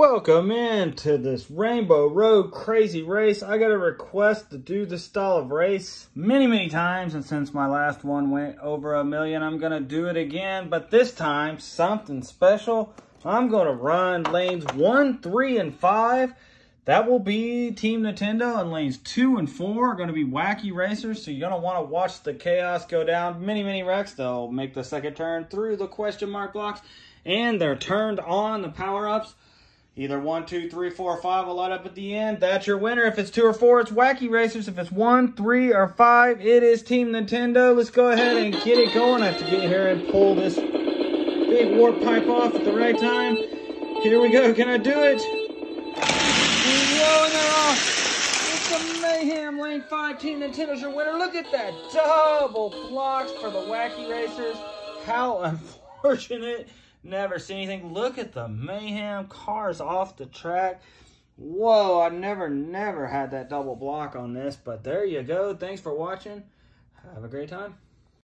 Welcome into this Rainbow Road crazy race. I got a request to do this style of race many, many times. And since my last one went over a million, I'm going to do it again. But this time, something special. I'm going to run lanes one, three, and five. That will be Team Nintendo. And lanes two and four are going to be wacky racers. So you're going to want to watch the chaos go down. Many, many wrecks. They'll make the second turn through the question mark blocks. And they're turned on, the power-ups. Either one, two, three, four, five will light up at the end. That's your winner. If it's two or four, it's Wacky Racers. If it's one, three, or five, it is Team Nintendo. Let's go ahead and get it going. I have to get here and pull this big warp pipe off at the right time. Here we go. Can I do it? Whoa, and they're off. It's a mayhem. Lane 5, Team Nintendo's your winner. Look at that. Double blocks for the Wacky Racers. How unfortunate. Never seen anything. Look at the mayhem. Cars off the track. Whoa, I never, never had that double block on this. But there you go. Thanks for watching. Have a great time.